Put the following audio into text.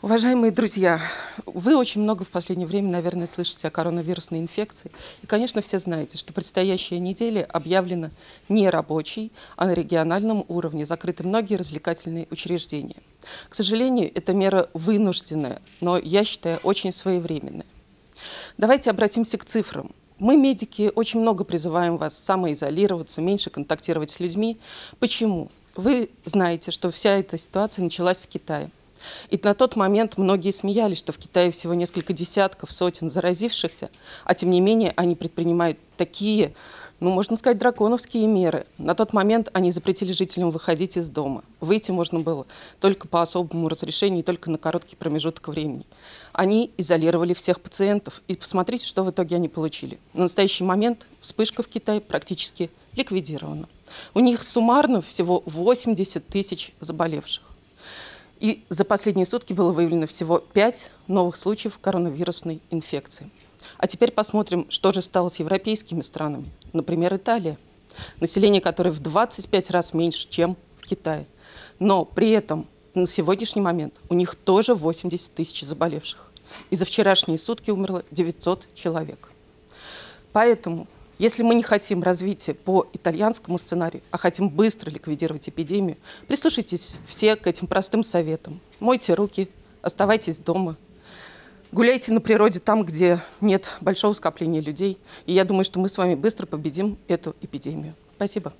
Уважаемые друзья, вы очень много в последнее время, наверное, слышите о коронавирусной инфекции. И, конечно, все знаете, что предстоящая неделя объявлена не рабочей, а на региональном уровне закрыты многие развлекательные учреждения. К сожалению, эта мера вынужденная, но, я считаю, очень своевременная. Давайте обратимся к цифрам. Мы, медики, очень много призываем вас самоизолироваться, меньше контактировать с людьми. Почему? Вы знаете, что вся эта ситуация началась с Китая. И на тот момент многие смеялись, что в Китае всего несколько десятков, сотен заразившихся, а тем не менее они предпринимают такие, ну, можно сказать, драконовские меры. На тот момент они запретили жителям выходить из дома. Выйти можно было только по особому разрешению, только на короткий промежуток времени. Они изолировали всех пациентов, и посмотрите, что в итоге они получили. На настоящий момент вспышка в Китае практически ликвидирована. У них суммарно всего 80 тысяч заболевших. И за последние сутки было выявлено всего 5 новых случаев коронавирусной инфекции. А теперь посмотрим, что же стало с европейскими странами. Например, Италия, население которой в 25 раз меньше, чем в Китае. Но при этом на сегодняшний момент у них тоже 80 тысяч заболевших. И за вчерашние сутки умерло 900 человек. Поэтому если мы не хотим развития по итальянскому сценарию, а хотим быстро ликвидировать эпидемию, прислушайтесь все к этим простым советам. Мойте руки, оставайтесь дома, гуляйте на природе там, где нет большого скопления людей. И я думаю, что мы с вами быстро победим эту эпидемию. Спасибо.